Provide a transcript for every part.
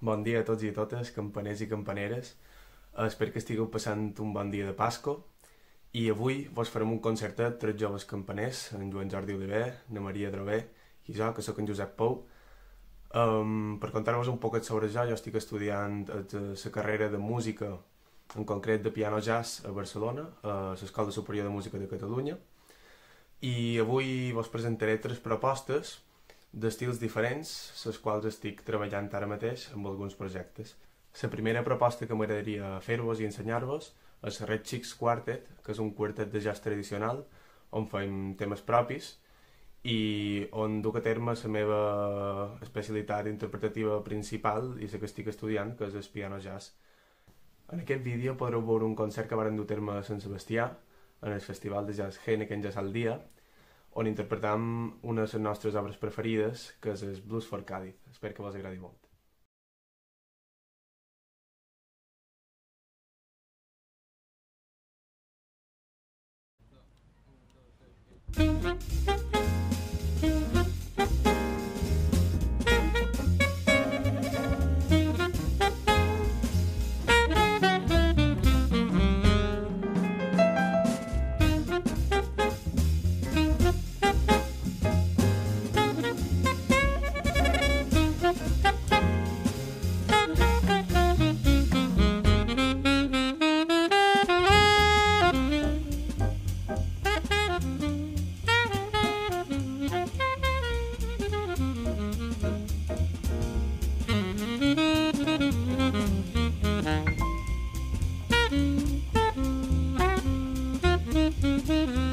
Bon dia a tots i a totes, campaners i campaneres. Espero que estigueu passant un bon dia de Pasco. I avui vos farem un concertet tres joves campaners, en Joan Jordi Oliver, na Maria Drové i jo, que sóc en Josep Pou. Um, per contar-vos un poquet sobre jo, jo estic estudiant la carrera de música, en concret de piano jazz a Barcelona, a l'Escola Superior de Música de Catalunya. I avui vos presentaré tres propostes d'estils diferents, les quals estic treballant ara mateix amb alguns projectes. La primera proposta que m'agradaria fer-vos i ensenyar-vos és Red Chicks Quartet, que és un quartet de jazz tradicional, on fem temes propis i on duc a terme la meva especialitat interpretativa principal i la que estic estudiant, que és el piano jazz. En aquest vídeo podreu veure un concert que varen dur a terme a Sant Sebastià, en el Festival de Jazz Heineken Jazz al Dia, on interpretam una de les nostres obres preferides, que és el Blues for Cádiz. Espero que vos agradi molt. Mm-hmm.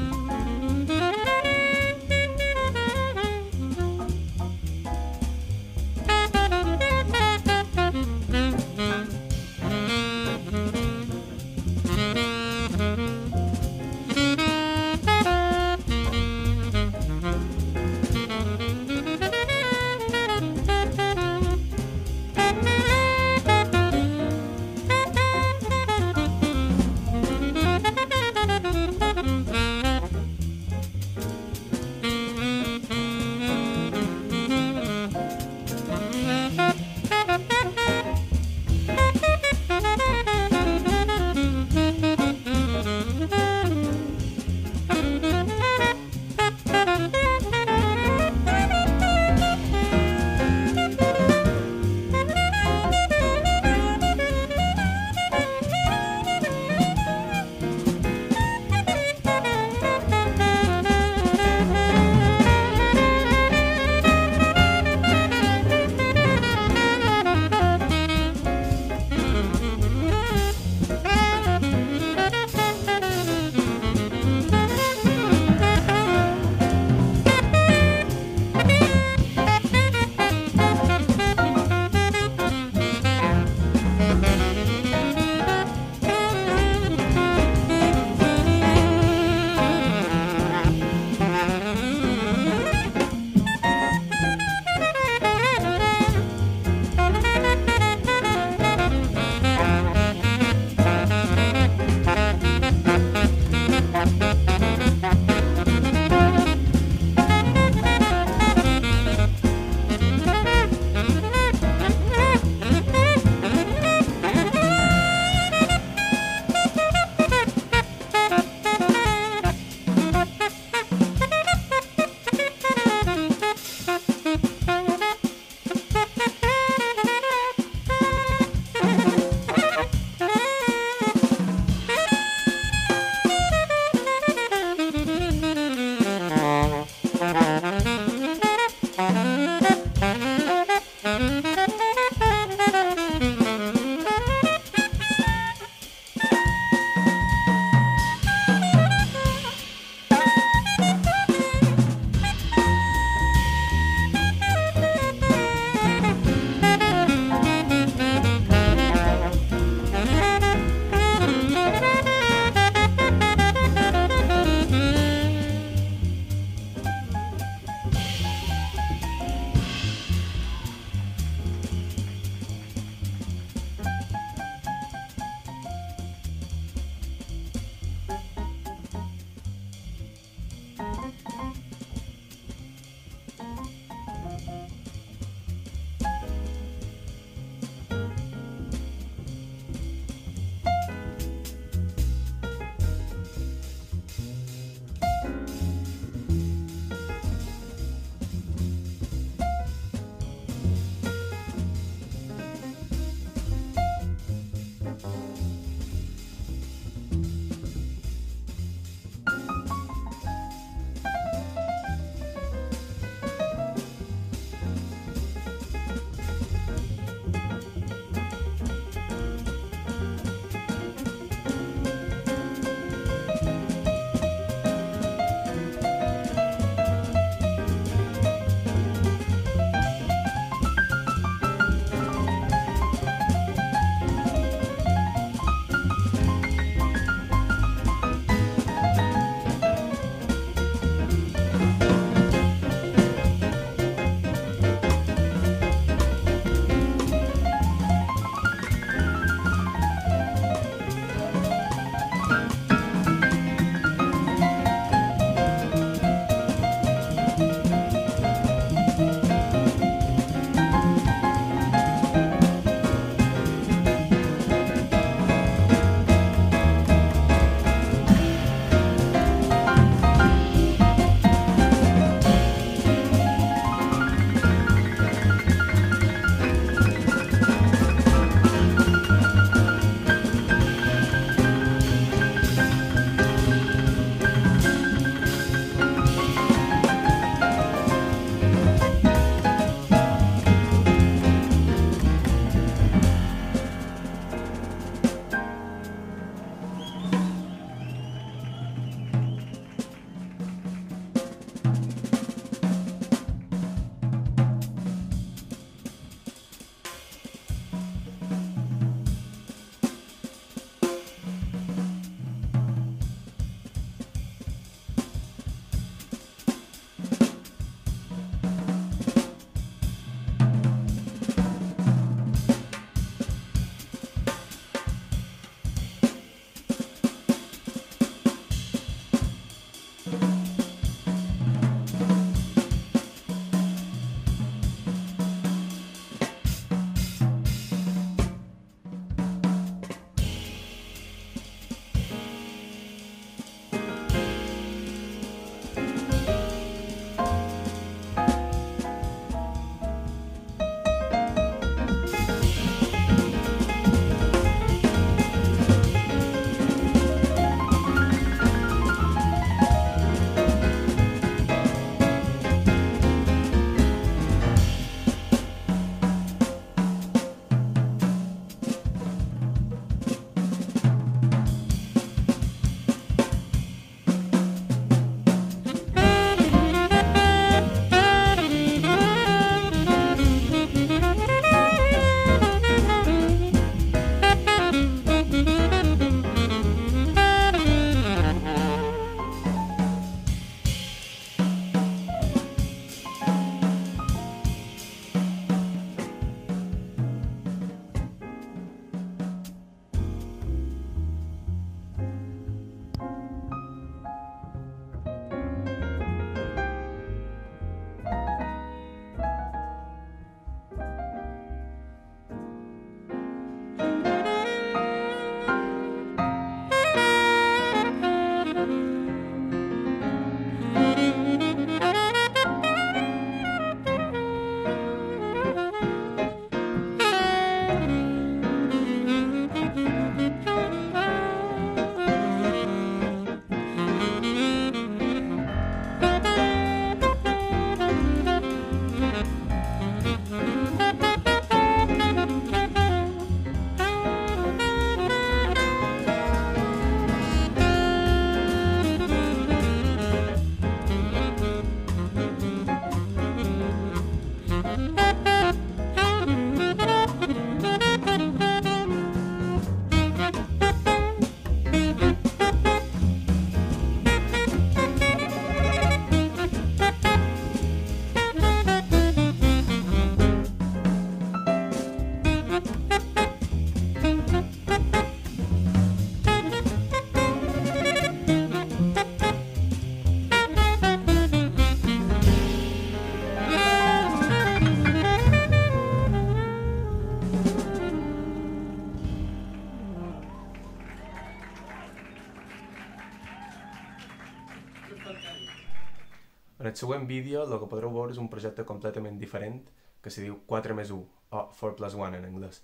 Següent vídeo el que podreu veure és un projecte completament diferent que se diu 4 més 1 o 4 plus 1 en anglès.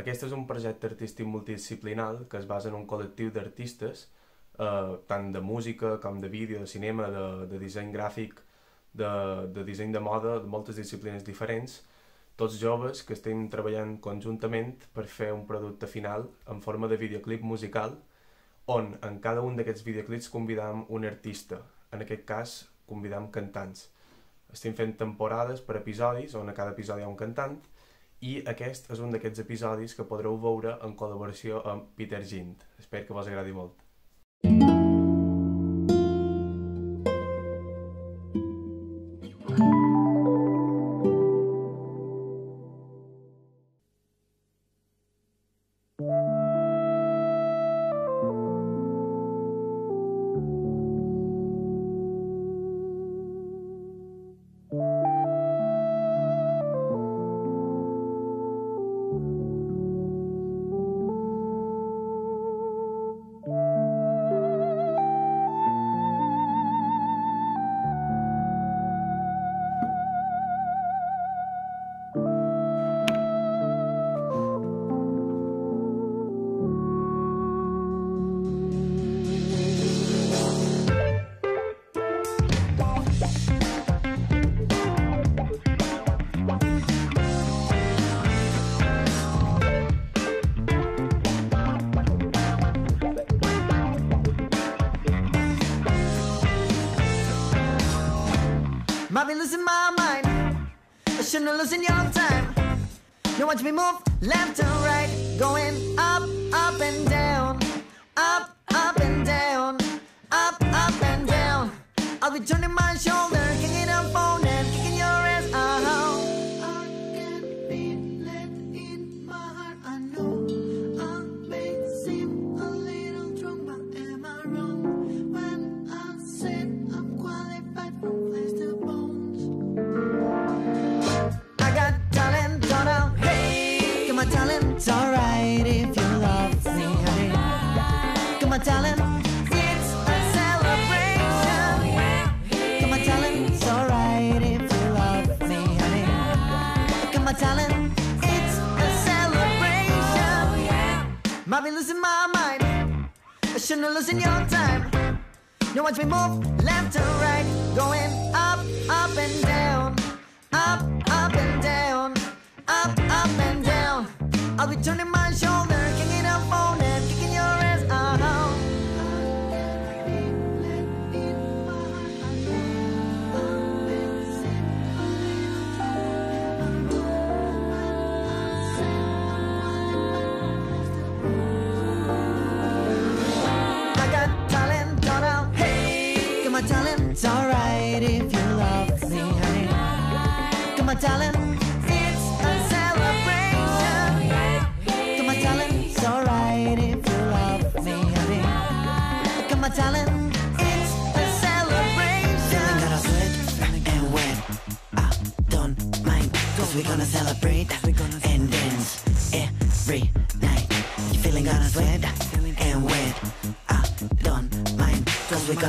Aquest és un projecte artístic multidisciplinal que es basa en un col·lectiu d'artistes eh, tant de música com de vídeo, de cinema, de, de disseny gràfic, de, de disseny de moda, de moltes disciplines diferents, tots joves que estem treballant conjuntament per fer un producte final en forma de videoclip musical on en cada un d'aquests videoclips convidam un artista, en aquest cas convidam cantants. Estem fent temporades per episodis on a cada episodi hi ha un cantant i aquest és un d'aquests episodis que podreu veure en col·laboració amb Peter Gint. Espero que vos agradi molt. Might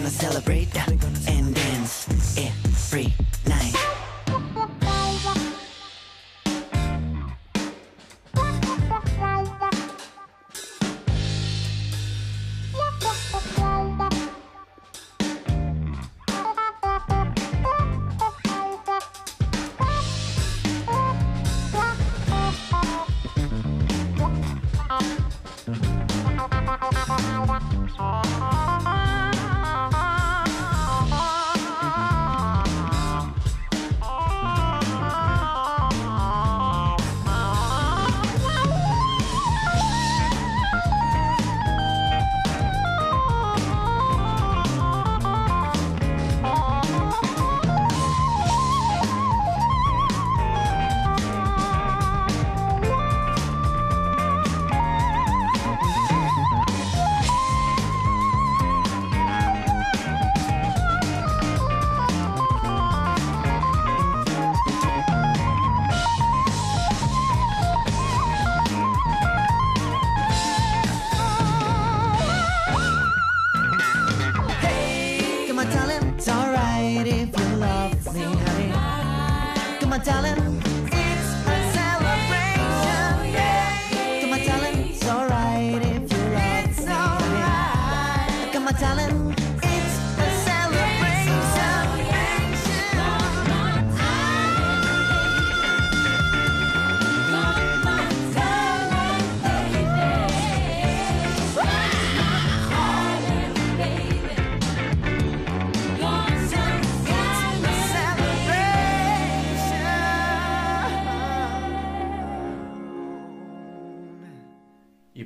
celebrate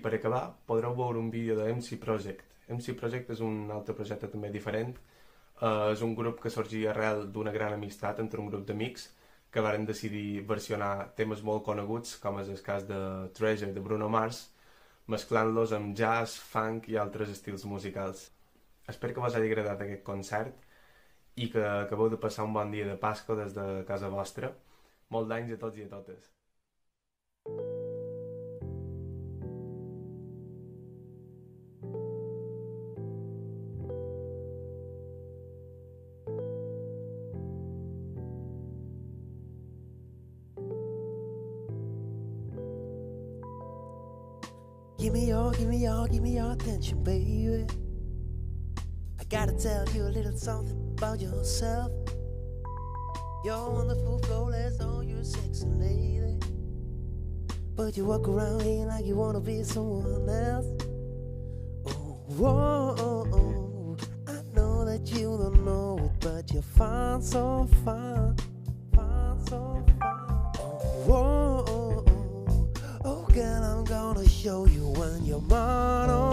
per acabar, podreu veure un vídeo de MC Project. MC Project és un altre projecte també diferent. Uh, és un grup que sorgia arrel d'una gran amistat entre un grup d'amics que varen decidir versionar temes molt coneguts, com és el cas de Treasure de Bruno Mars, mesclant-los amb jazz, funk i altres estils musicals. Espero que vos hagi agradat aquest concert i que acabeu de passar un bon dia de Pasco des de casa vostra. Molt d'anys a tots i a totes. Give me give me your, give me your attention, baby. I gotta tell you a little something about yourself. You're wonderful, flawless, oh, you're sexy lady. But you walk around here like you wanna be someone else. Oh, whoa, oh, oh. I know that you don't know it, but you're fine, so fine. Fine, so fine. Oh, whoa, yo, you and your model.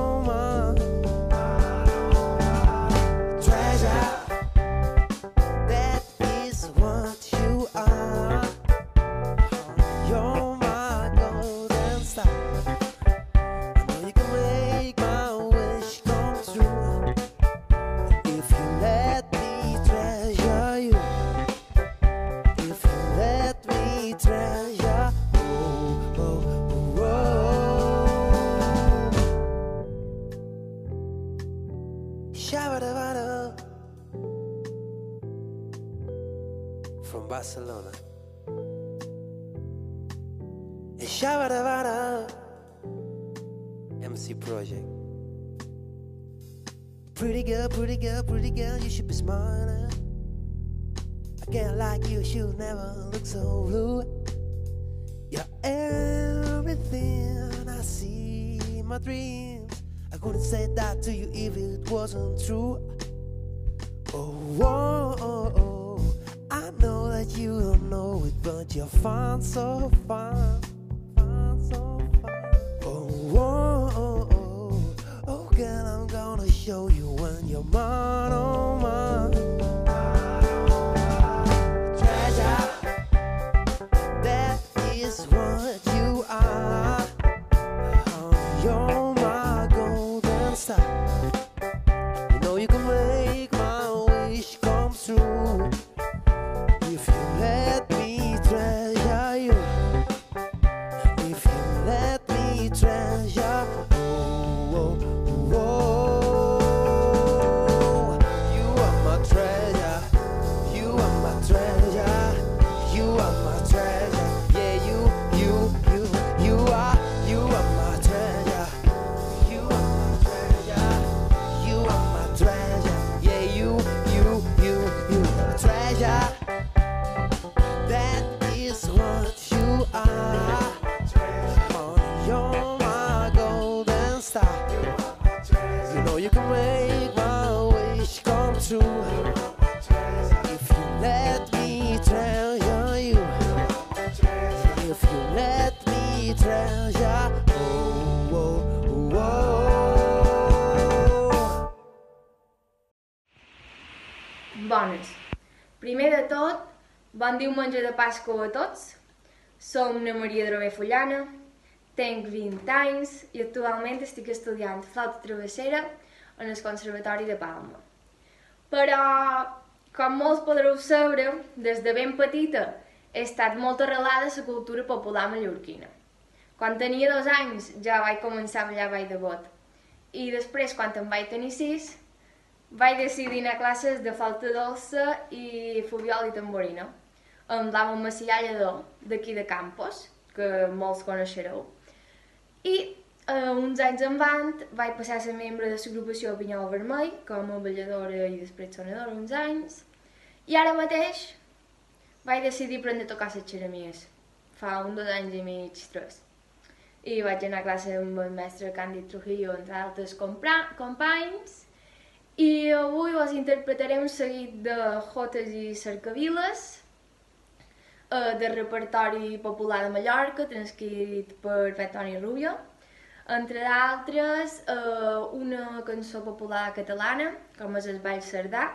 Be. A girl like you should never look so blue. You're everything I see in my dreams. I couldn't say that to you if it wasn't true. Oh, whoa, oh, oh. I know that you don't know it, but you're fine, so. Fine, diumenge de Pasqua a tots. Som na Maria Drové Fullana, tenc 20 anys i actualment estic estudiant flauta travessera en el Conservatori de Palma. Però, com molts podreu saber, des de ben petita he estat molt arrelada a la cultura popular mallorquina. Quan tenia dos anys ja vaig començar a ballar ball de bot. I després, quan en vaig tenir sis, vaig decidir anar a classes de flauta dolça i fobiol i tamborina. Amb l'amo Macià Lledó, d'aquí de Campos, que molts coneixereu. I eh, uns anys en avant vaig passar a ser membre de l'agrupació Pinyol Vermell, com a balladora i després sonadora uns anys, i ara mateix vaig decidir prendre a tocar les xeremies, fa un dos anys i mig, tres. I vaig anar a classe amb el mestre Càndid Trujillo, entre altres companys, i avui us interpretaré un seguit de jotes i cercaviles, eh, de repertori popular de Mallorca, transcrit per Pet Toni Rubio, entre d'altres eh, una cançó popular catalana, com és el Ball Cerdà,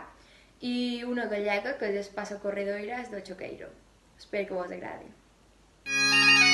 i una gallega, que és Passa Corredoires de Choqueiro. Espero que vos agradi. Thank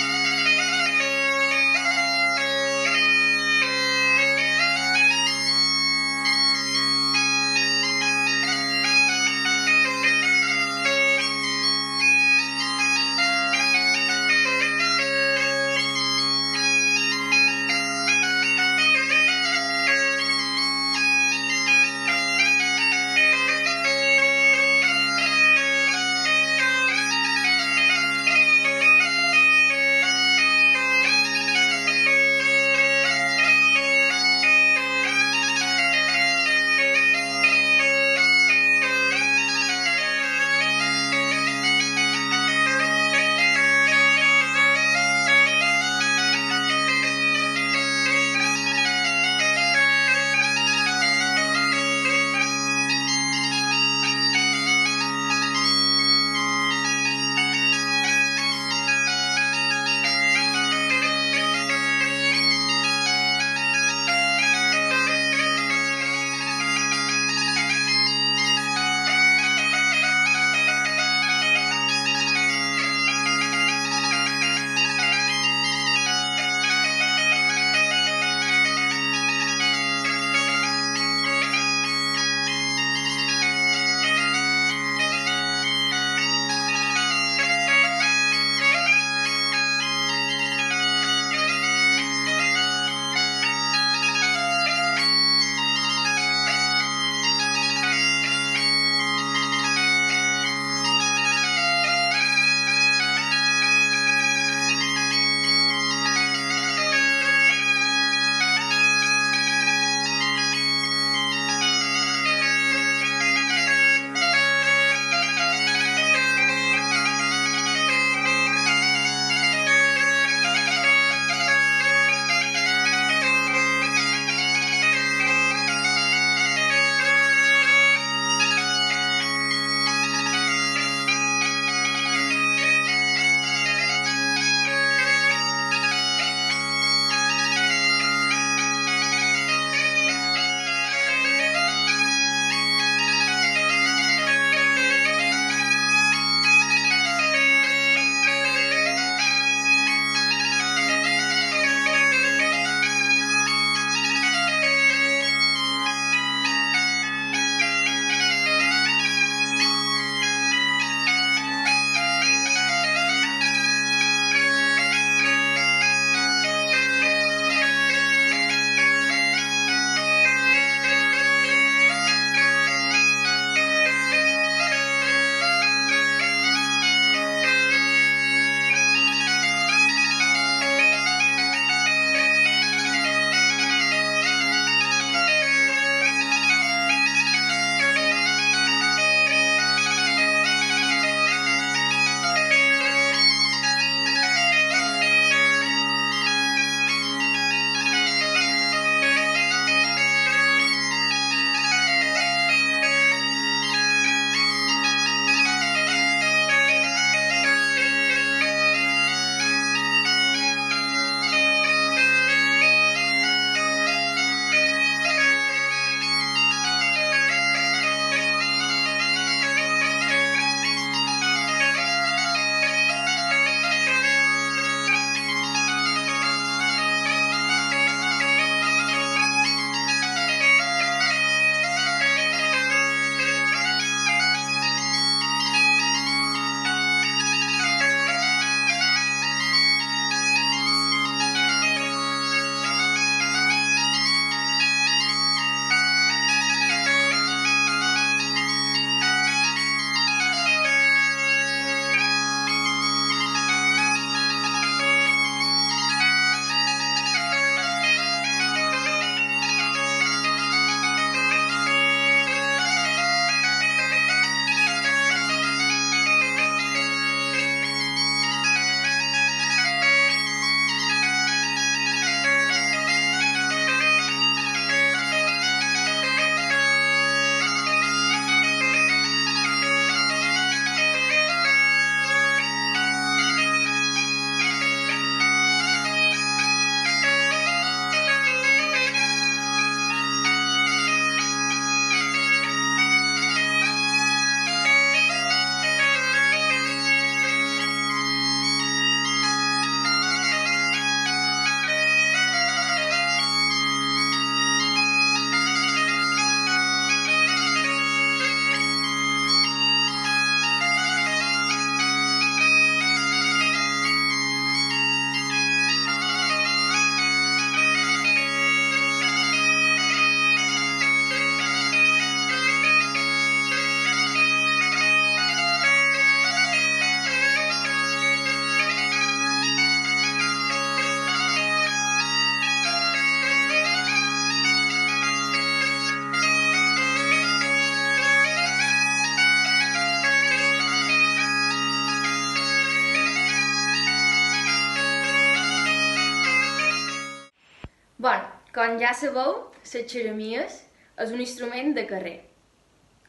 com ja sabeu, les xeremies és un instrument de carrer.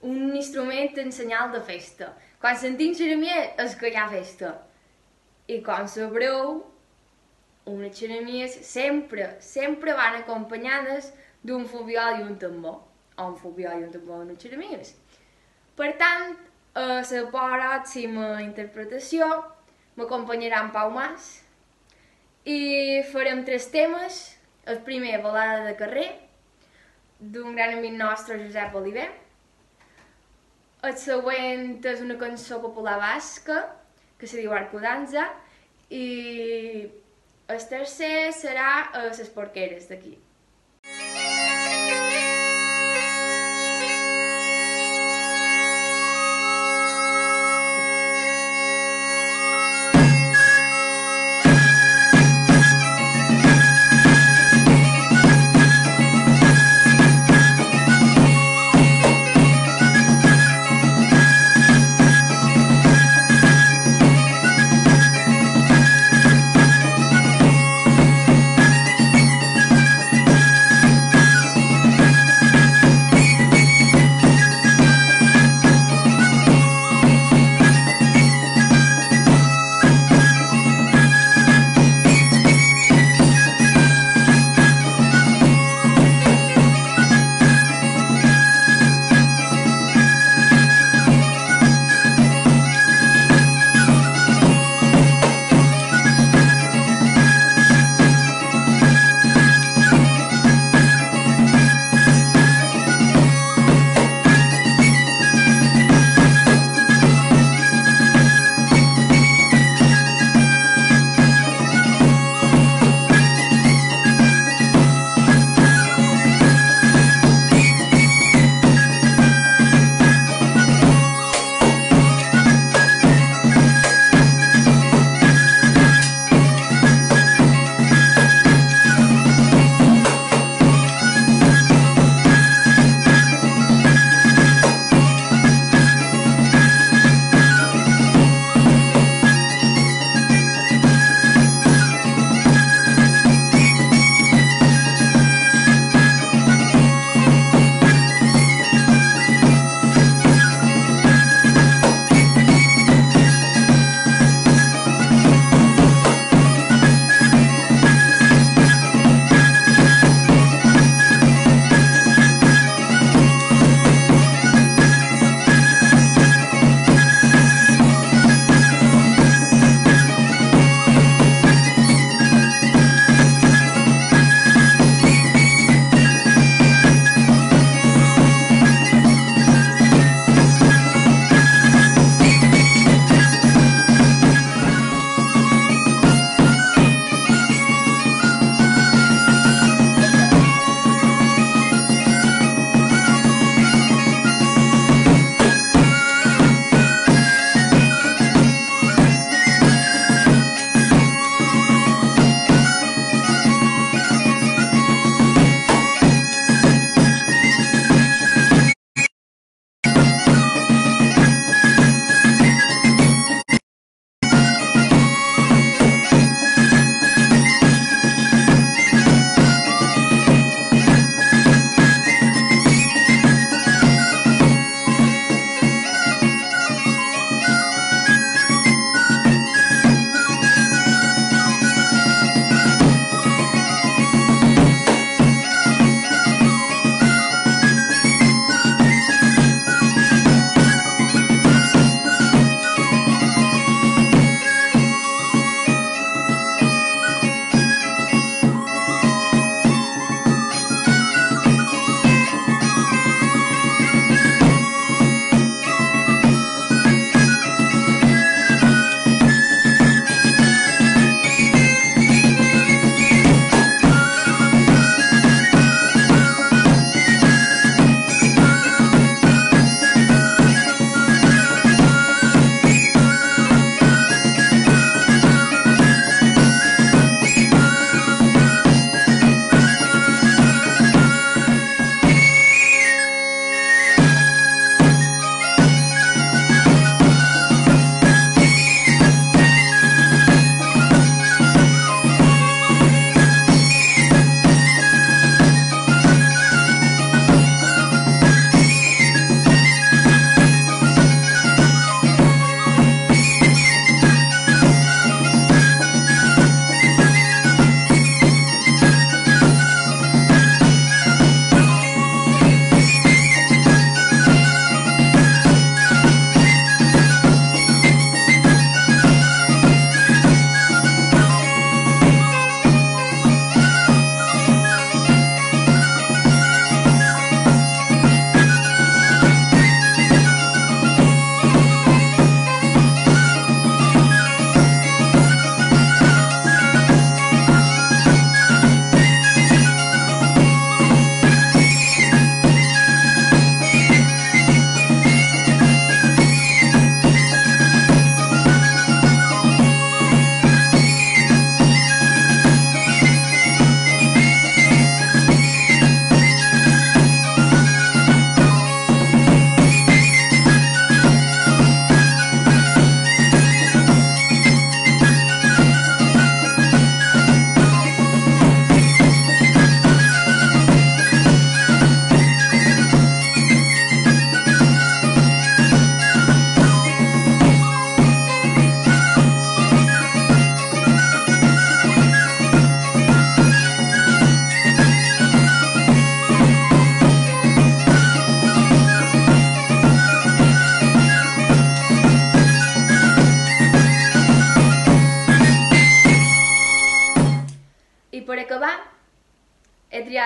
Un instrument en senyal de festa. Quan sentim xeremier és que hi ha festa. I com sabreu, unes xeremies sempre, sempre van acompanyades d'un fubiol i un tambor. O un fubiol i un tambor unes xeremies. Per tant, a la pròxima interpretació m'acompanyarà en Pau Mas i farem tres temes. El primer, Balada de carrer, d'un gran amic nostre, Josep Oliver. El següent és una cançó popular basca, que se diu Arcodanza, i el tercer serà les porqueres d'aquí. Thank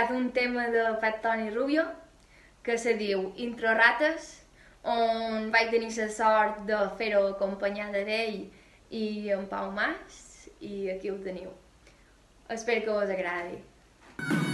triat un tema de Fat Tony Rubio que se diu Intro Rates, on vaig tenir la sort de fer-ho acompanyada d'ell i en Pau Mas, i aquí ho teniu. Espero que us agradi.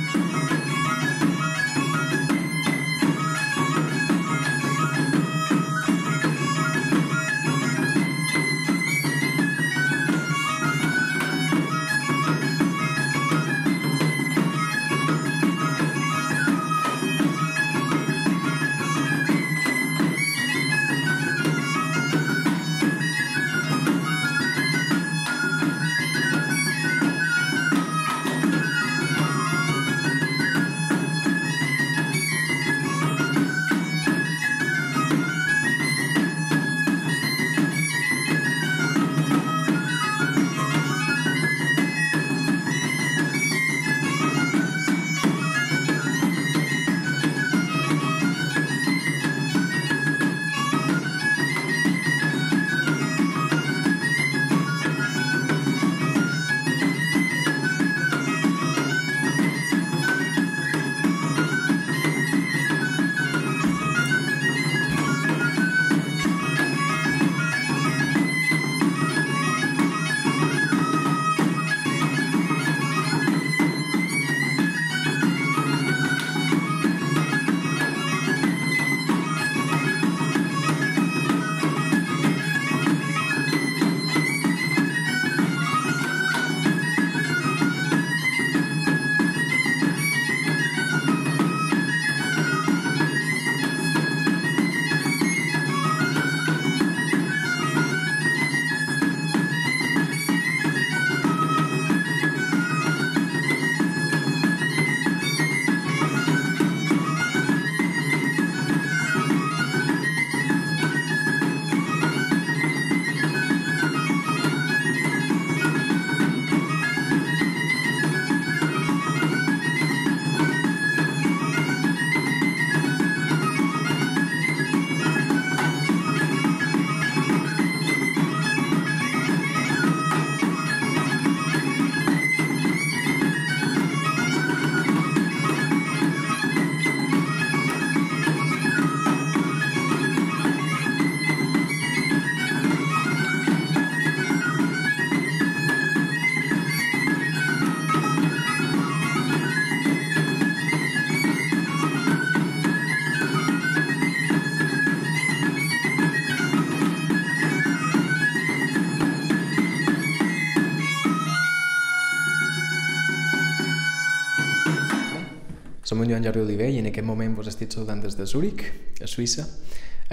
Jordi Oliver i en aquest moment vos estic saludant des de Zúrich, a Suïssa,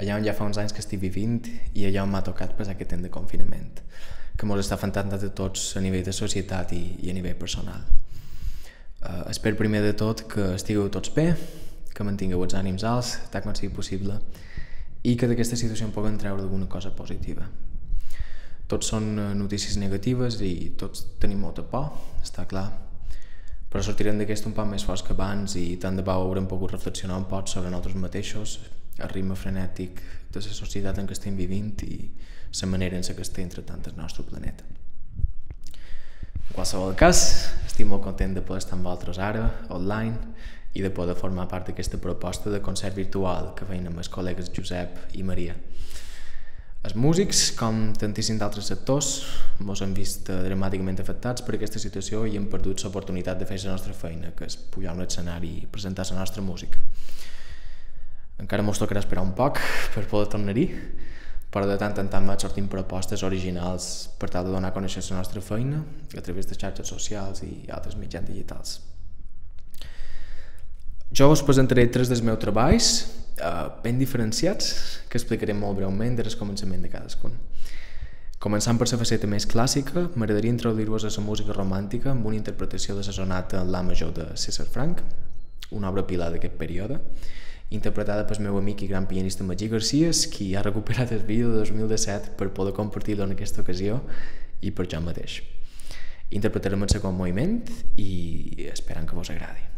allà on ja fa uns anys que estic vivint i allà on m'ha tocat passar aquest temps de confinament, que mos està fent tant de tots a nivell de societat i, i a nivell personal. Uh, espero primer de tot que estigueu tots bé, que mantingueu els ànims alts, tant com sigui possible, i que d'aquesta situació en puguem treure alguna cosa positiva. Tots són eh, notícies negatives i tots tenim molta por, està clar, però sortirem d'aquest un poc més forts que abans i tant de pau haurem pogut reflexionar un poc sobre nosaltres mateixos, el ritme frenètic de la societat en què estem vivint i la manera en què estem tratant el nostre planeta. En qualsevol cas, estic molt content de poder estar amb vosaltres ara, online, i de poder formar part d'aquesta proposta de concert virtual que feien amb els col·legues Josep i Maria. Els músics, com tantíssims d'altres sectors, ens han vist eh, dramàticament afectats per aquesta situació i hem perdut l'oportunitat de fer la nostra feina, que és pujar a un escenari i presentar la nostra música. Encara mos tocarà esperar un poc per poder tornar-hi, però de tant en tant m'han sortint propostes originals per tal de donar a conèixer la nostra feina a través de xarxes socials i altres mitjans digitals. Jo us presentaré tres dels meus treballs uh, ben diferenciats que explicaré molt breument des del començament de cadascun. Començant per la faceta més clàssica, m'agradaria introduir-vos a la música romàntica amb una interpretació de la sonata en La major de César Frank, una obra pilar d'aquest període, interpretada pel meu amic i gran pianista Magí Garcia, qui ha recuperat el vídeo de 2017 per poder compartir-lo en aquesta ocasió i per jo mateix. Interpretarem el segon moviment i esperant que vos agradi.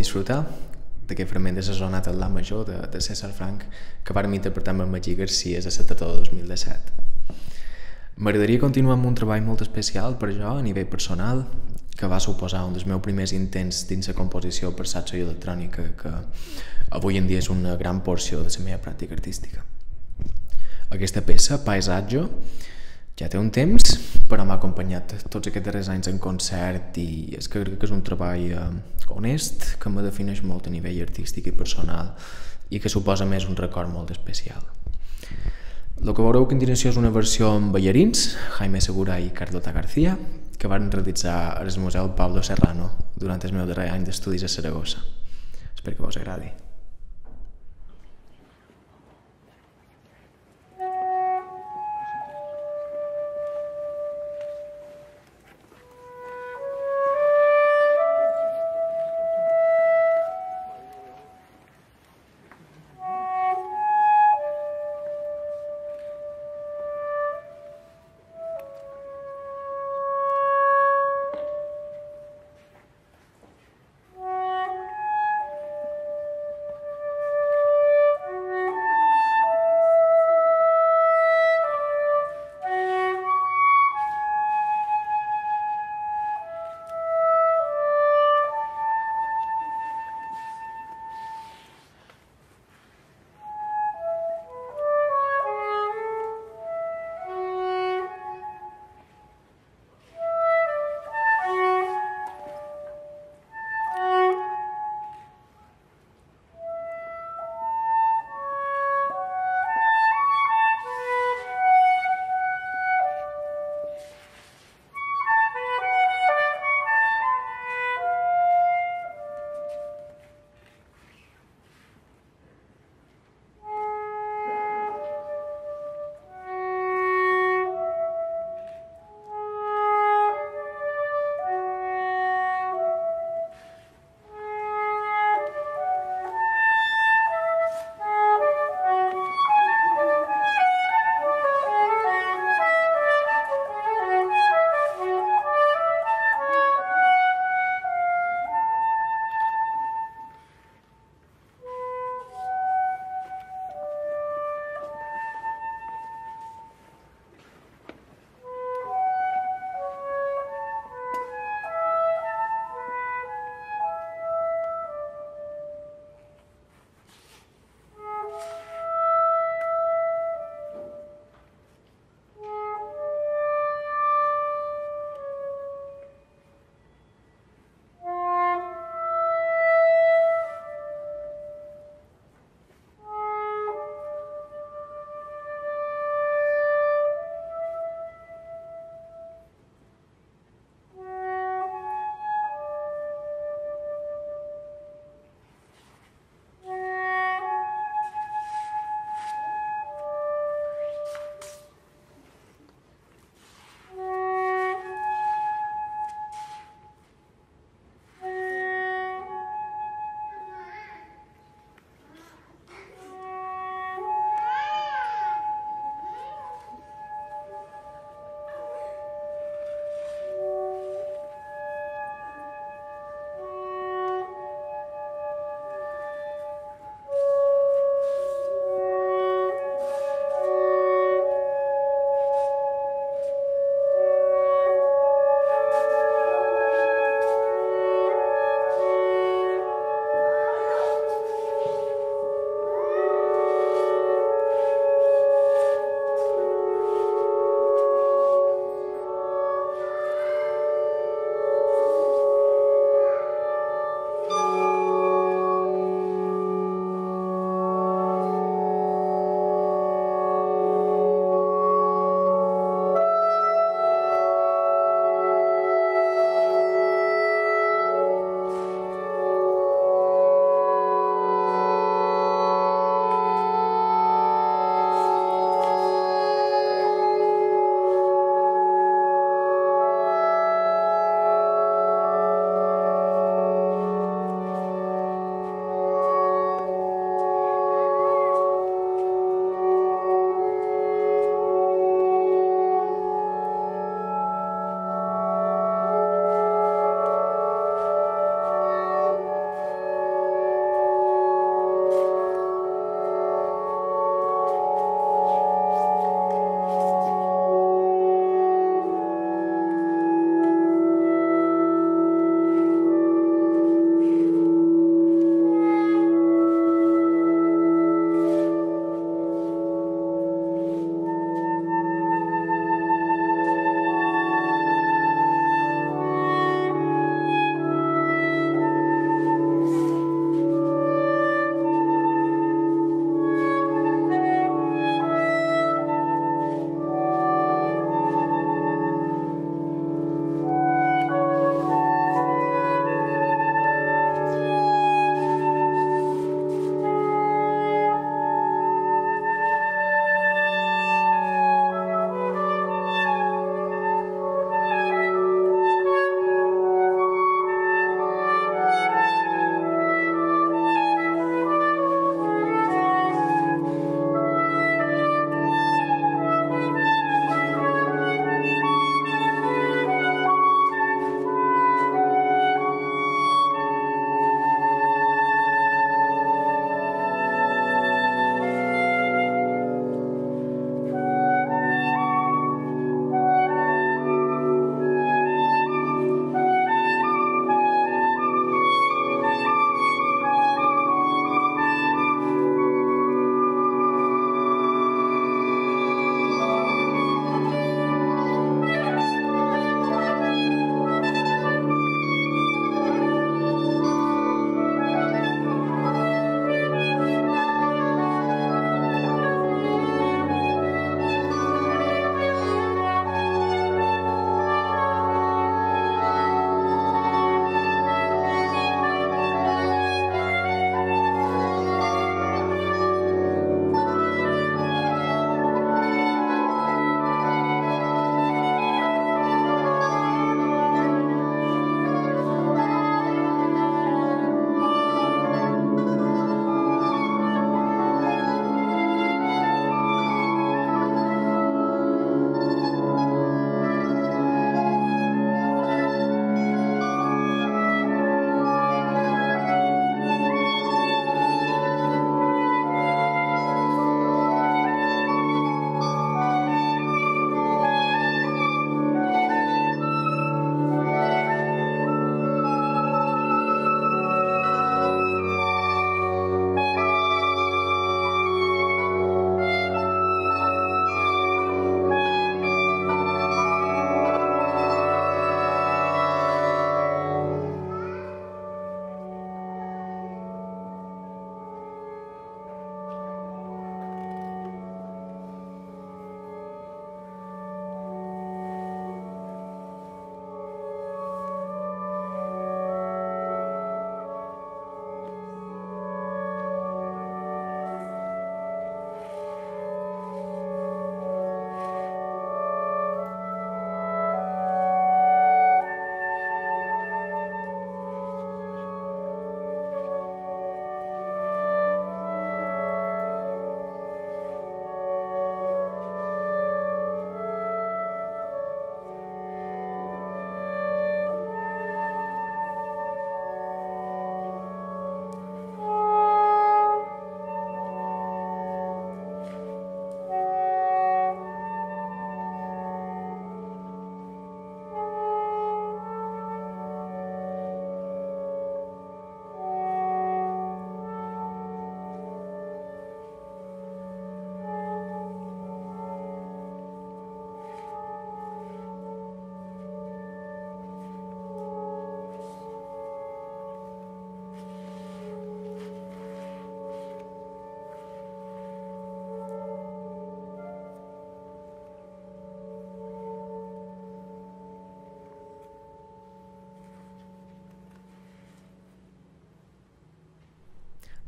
Disfrutar d'aquest fragment de la sonata La Major de, de César Frank que vàrem interpretar amb el Magí Garcia a la tardor de 2017. M'agradaria continuar amb un treball molt especial per jo a nivell personal que va suposar un dels meus primers intents dins la composició per saxo i electrònica que avui en dia és una gran porció de la meva pràctica artística. Aquesta peça, Paisatge, ja té un temps, però m'ha acompanyat tots aquests darrers anys en concert i és que crec que és un treball eh, honest que me defineix molt a nivell artístic i personal i que suposa més un record molt especial. El que veureu a continuació és una versió amb ballarins, Jaime Segura i Carlota García, que van realitzar al Museu Pablo Serrano durant el meu darrer any d'estudis a Saragossa. Espero que vos agradi.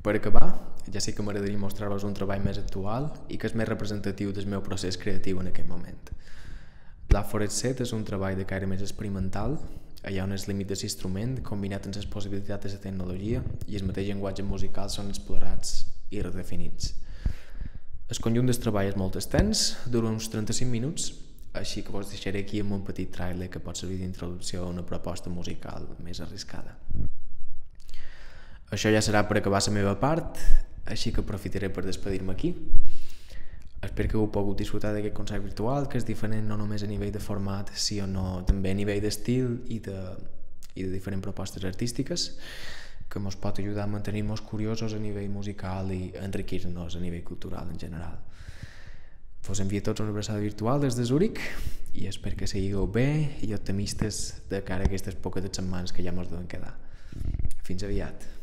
Per acabar, ja sé que m'agradaria mostrar-vos un treball més actual i que és més representatiu del meu procés creatiu en aquest moment. Forest Set és un treball de caire més experimental, allà on els límits de l'instrument, combinat amb les possibilitats de la tecnologia i el mateix llenguatge musical són explorats i redefinits. El conjunt del treball és molt extens, dura uns 35 minuts, així que vos deixaré aquí amb un petit trailer que pot servir d'introducció a una proposta musical més arriscada. Això ja serà per acabar la meva part, així que aprofitaré per despedir-me aquí. Espero que heu pogut disfrutar d'aquest concert virtual, que és diferent no només a nivell de format, sinó també a nivell d'estil i, de, i de diferents propostes artístiques, que ens pot ajudar a mantenir-nos curiosos a nivell musical i enriquir-nos a nivell cultural en general. Vos envio tots una abraçada virtual des de Zúrich i espero que seguiu bé i optimistes de cara a aquestes poques setmanes que ja mos deuen quedar. Fins aviat.